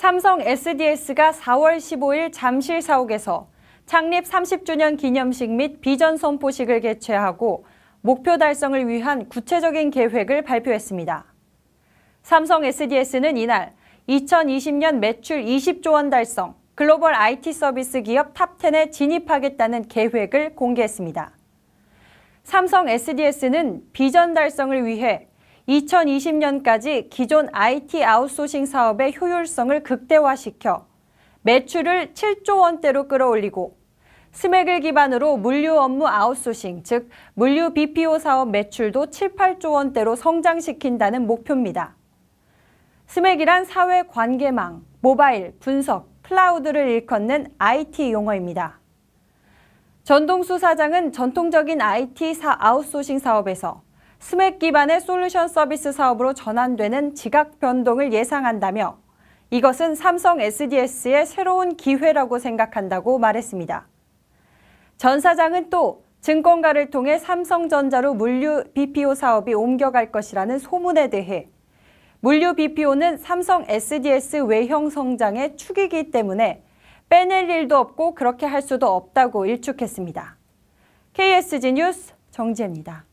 삼성 SDS가 4월 15일 잠실 사옥에서 창립 30주년 기념식 및 비전 선포식을 개최하고 목표 달성을 위한 구체적인 계획을 발표했습니다. 삼성 SDS는 이날 2020년 매출 20조 원 달성, 글로벌 IT 서비스 기업 top 10에 진입하겠다는 계획을 공개했습니다. 삼성 SDS는 비전 달성을 위해 2020년까지 기존 IT 아웃소싱 사업의 효율성을 극대화시켜 매출을 7조 원대로 끌어올리고 SMAC을 기반으로 물류 업무 아웃소싱, 즉 물류 BPO 사업 매출도 7, 8조 원대로 성장시킨다는 목표입니다. SMAC이란 사회 관계망, 모바일, 분석, 클라우드를 일컫는 IT 용어입니다. 전동수 사장은 전통적인 IT 사 아웃소싱 사업에서 스맥 기반의 솔루션 서비스 사업으로 전환되는 지각 변동을 예상한다며 이것은 삼성 SDS의 새로운 기회라고 생각한다고 말했습니다. 전 사장은 또 증권가를 통해 삼성전자로 물류 BPO 사업이 옮겨갈 것이라는 소문에 대해 물류 BPO는 삼성 SDS 외형 성장의 축이기 때문에 빼낼 일도 없고 그렇게 할 수도 없다고 일축했습니다. KSG 뉴스 정지혜입니다.